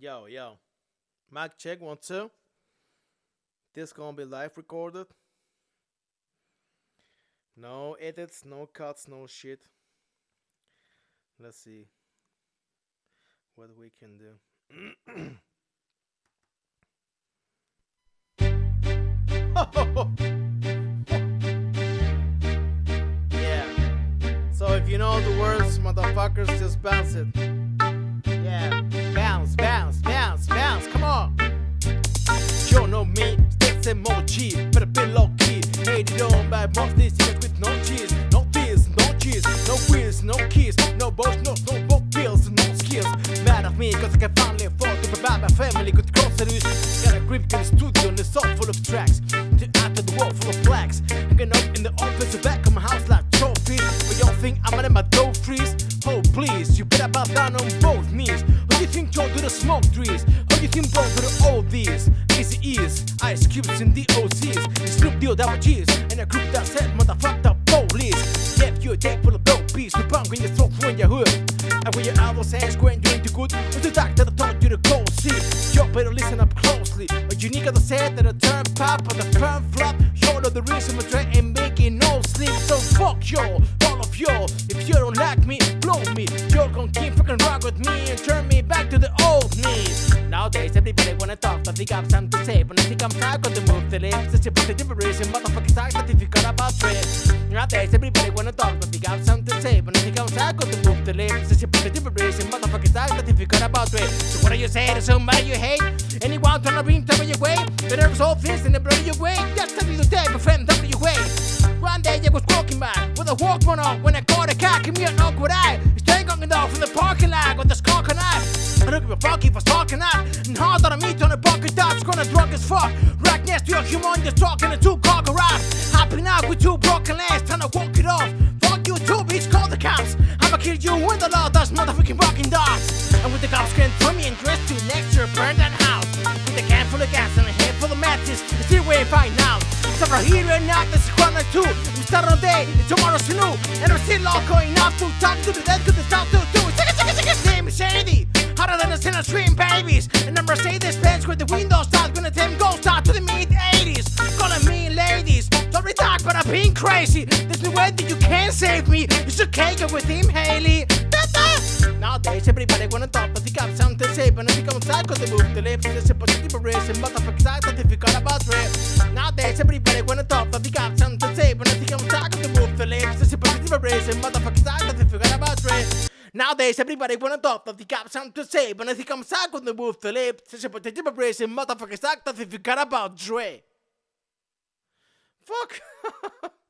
Yo, yo. Mic check, one, two. This gonna be live recorded. No edits, no cuts, no shit. Let's see what we can do. yeah. So if you know the words, motherfuckers, just bounce it. Emoji, but a bit low key. Hated on by these with no cheese, no tears, no cheese, no wheels, no keys, no boats, no snowmobiles, no skills. Mad at me, cause I can finally afford to provide my family good groceries. Got a grip to the studio and it's all full of tracks. To add to the wall full of plaques. Hanging up in the office, the back of my house like trophies. But y'all think I'm in my dough freeze? Oh please, you better bow down on both knees. Who you think Joe to the smoke trees? Who you think bro to the oldies? Cubes and DOCs. Snoop Deal double G's, and a group that said motherfuck the police. Yep, you a tape full of dope beats. The punk in your throat when you're hood. And when your album says going doing too good, who's the doctor that I taught you to go see? Yo, better listen up closely. A unique other said that a turn pop on the turn flop. Yo, know the reason my train ain't making no sleep. So fuck yo, all of yo. If you don't like me, blow me. You're gonna keep fucking rock with me and turn me back to the old me. Nowadays, everybody but they got something to say. But I think I'm tired of the move to live. Such a of difference, motherfucking talk, but if you got about it. Nowadays, everybody wanna talk, but they got something to say. But I think I'm tired of the move to live. Such a of difference, motherfucking talk, but if you got about it. So what are you saying to somebody you hate? Anyone trying to bring trouble your way? The nerves all this in the blood your way. Just tell me the day, my friend, WA. One day I was walking by with a Walkman on when I caught a car, give me an awkward eye. Staying on off in the parking lot with the skulk and I. I don't give a fuck if I was talking out. And hard on a meet on a gonna drunk as fuck. Right next to a humongous truck in a two car garage. Hopping out with two broken legs, trying to walk it off. Fuck you too, bitch, call the cops. I'ma kill you when the law does motherfucking barking dogs. And with the cops scream for me and dressed to next a burned down house. With a can full of gas and a head full of matches, it's still way out. So from here and out, this is corner two. We start on day, and tomorrow's new. And I'm still all going up to talk to the dead, to the south to do. Chicka, chicka, chicka, name is Shady. Hotter than a sinner stream babies. And I'm Mercedes Benz with the windows down, being crazy. There's no way that you can save me. You should cake it with him, Haley. Nowadays, everybody wanna talk, but they got something to say. But I think I'm psycho, they move the lips. There's a positive vibration, motherfucking side certificate about rap. Nowadays, everybody wanna talk, but they got something to say. But I think I'm psycho, they move the lips. There's a positive vibration, motherfucking side certificate about rap. Nowadays, everybody wanna talk, but they got something to say. But I think I'm psycho, they move the lips. There's a positive vibration, motherfucking side certificate about Dre. Fuck.